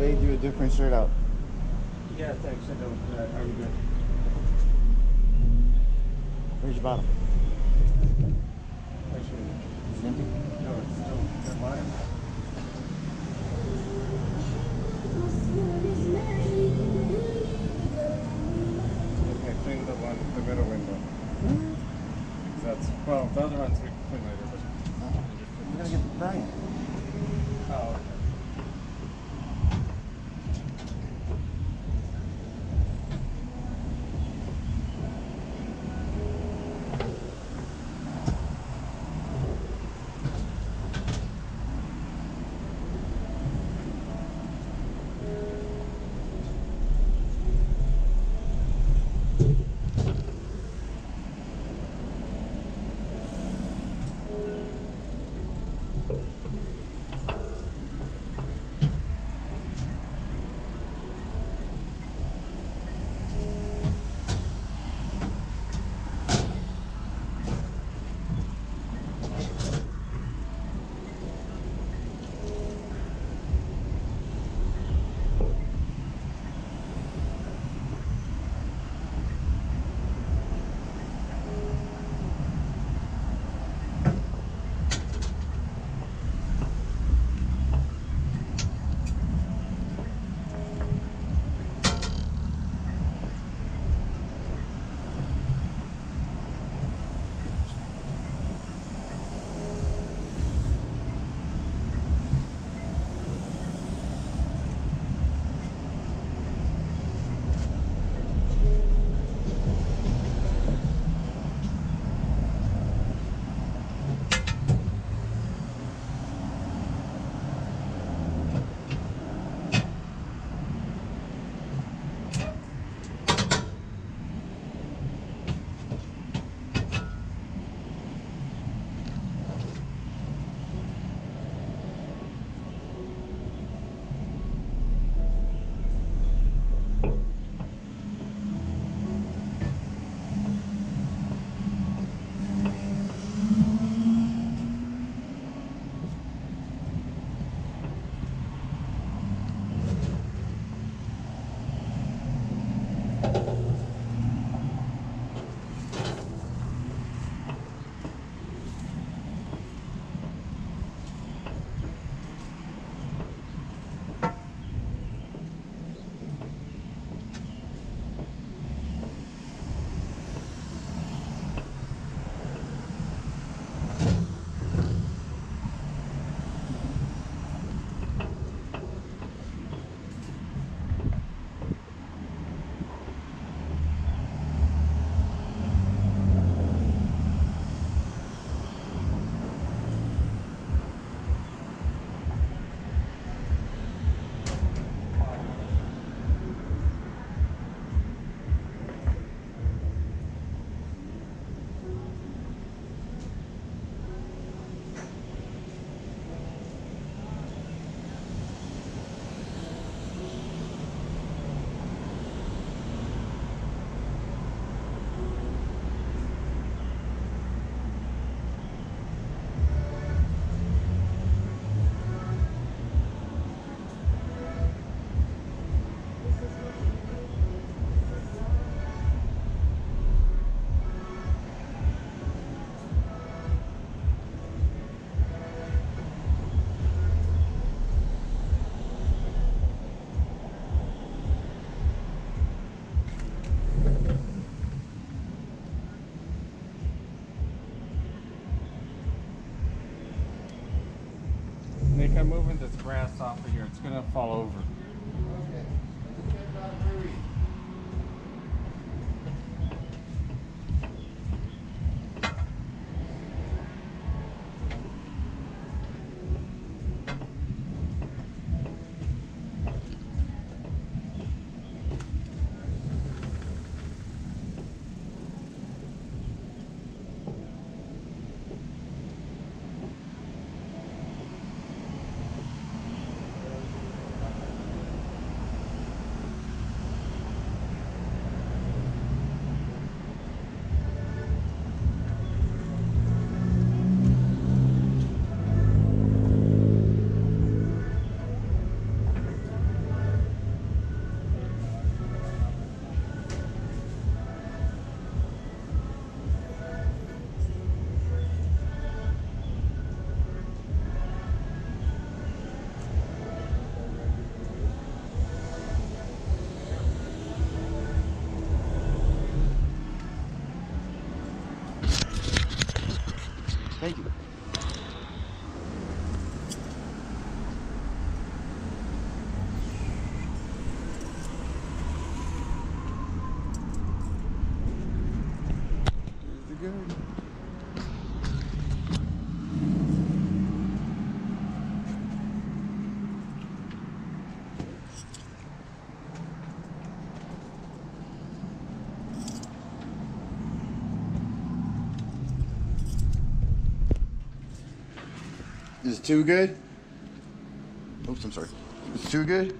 send you a different shirt out. Yeah, thanks. I don't. Uh, I'm good. Where's your bottle? Actually, It's empty. no, it's still got mine. Okay, clean the one, the middle window. That's well, the other ones we clean later. But We're gonna get Brian. oh, okay. I'm moving this grass off of here. It's gonna fall over. Good. Is it too good? Oops, I'm sorry. Is it too good?